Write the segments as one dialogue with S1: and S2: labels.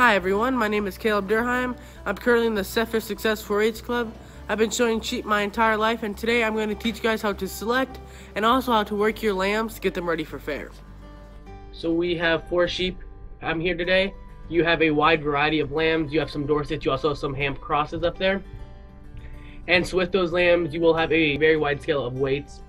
S1: Hi everyone, my name is Caleb Durheim. I'm currently in the Sefer Success 4-H Club. I've been showing sheep my entire life and today I'm going to teach you guys how to select and also how to work your lambs to get them ready for fair. So we have four sheep I'm here today. You have a wide variety of lambs. You have some Dorsets, you also have some Hamp crosses up there. And so with those lambs, you will have a very wide scale of weights.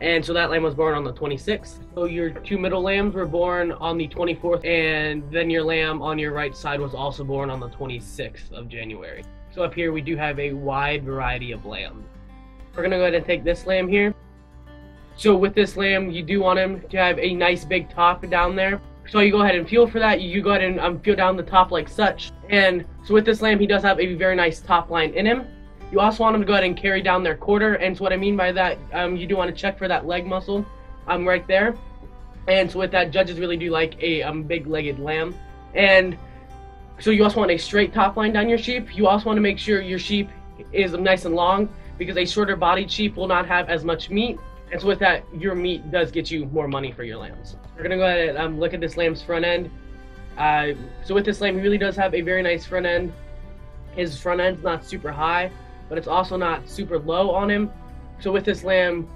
S1: And so that lamb was born on the 26th. So your two middle lambs were born on the 24th, and then your lamb on your right side was also born on the 26th of January. So up here we do have a wide variety of lambs. We're gonna go ahead and take this lamb here. So with this lamb, you do want him to have a nice big top down there. So you go ahead and feel for that. You go ahead and um, feel down the top like such. And so with this lamb, he does have a very nice top line in him. You also want them to go ahead and carry down their quarter. And so what I mean by that, um, you do want to check for that leg muscle um, right there. And so with that, judges really do like a um, big-legged lamb. And so you also want a straight top line down your sheep. You also want to make sure your sheep is nice and long because a shorter bodied sheep will not have as much meat. And so with that, your meat does get you more money for your lambs. We're gonna go ahead and um, look at this lamb's front end. Uh, so with this lamb, he really does have a very nice front end. His front end's not super high, but it's also not super low on him. So with this lamb,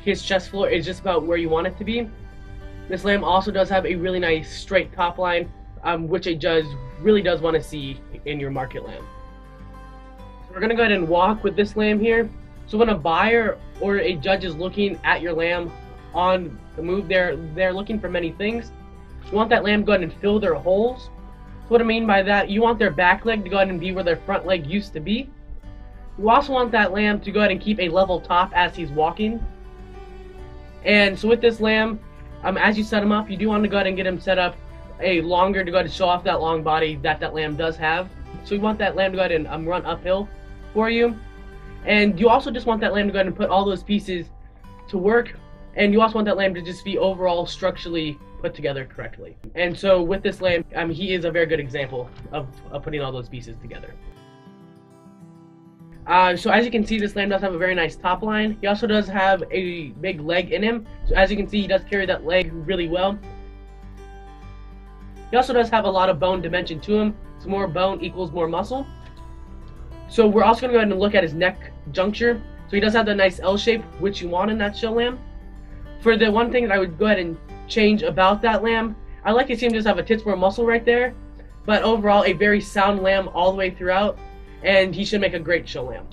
S1: his chest floor is just about where you want it to be. This lamb also does have a really nice straight top line, um, which a judge really does want to see in your market lamb. So we're going to go ahead and walk with this lamb here. So when a buyer or a judge is looking at your lamb on the move, they're, they're looking for many things. You want that lamb to go ahead and fill their holes. So what I mean by that, you want their back leg to go ahead and be where their front leg used to be. You also want that lamb to go ahead and keep a level top as he's walking. And so with this lamb, um, as you set him up, you do want to go ahead and get him set up a longer to go ahead and show off that long body that that lamb does have. So you want that lamb to go ahead and um, run uphill for you. And you also just want that lamb to go ahead and put all those pieces to work. And you also want that lamb to just be overall structurally put together correctly. And so with this lamb, um, he is a very good example of, of putting all those pieces together. Uh, so as you can see, this lamb does have a very nice top line. He also does have a big leg in him. So as you can see, he does carry that leg really well. He also does have a lot of bone dimension to him. So more bone equals more muscle. So we're also going to go ahead and look at his neck juncture. So he does have the nice L shape, which you want in that show lamb. For the one thing that I would go ahead and change about that lamb, I like to see him just have a tits more muscle right there. But overall, a very sound lamb all the way throughout and he should make a great show lamb.